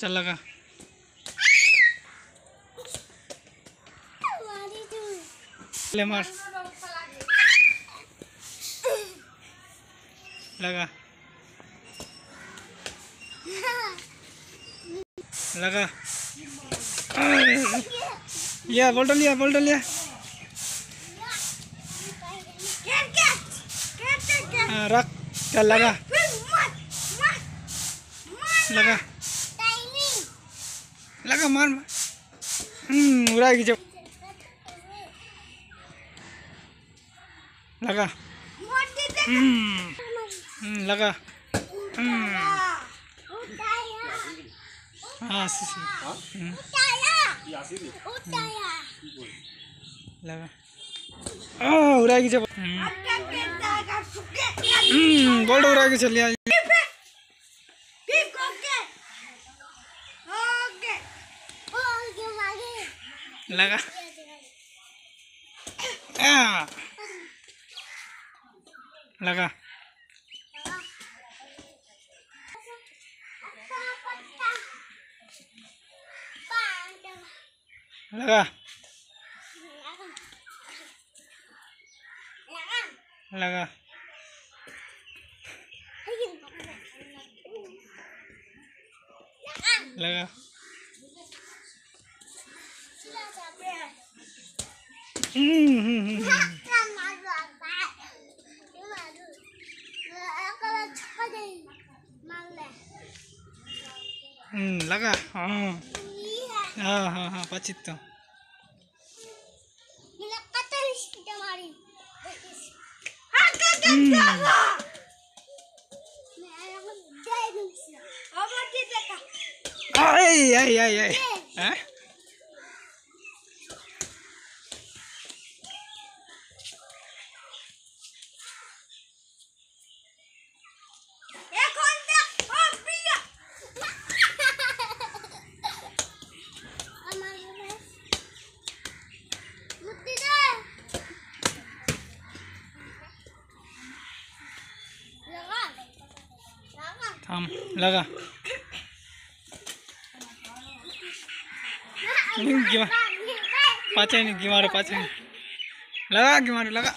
चल लगा। ले मार। लगा। लगा। लिया बोल्ट लिया बोल्ट लिया। हाँ, रख चल लगा। लगा। लगा मार मार। हम्म उड़ाएगी जब लगा। हम्म हम्म, लगा। हाँ सी हम्म, लगा। आ उड़ाएगी जब हम्म, बोल्ट उड़ाएगी चलिए Laka. Ah. Laka. Laka. Laka. Laka. Laka. लगा हाँ हाँ हाँ हाँ पचित तो हम्म, आई आई आई આમ લગા. પાછળ ગીમારો પાછળ લગા ગીમારો લગા.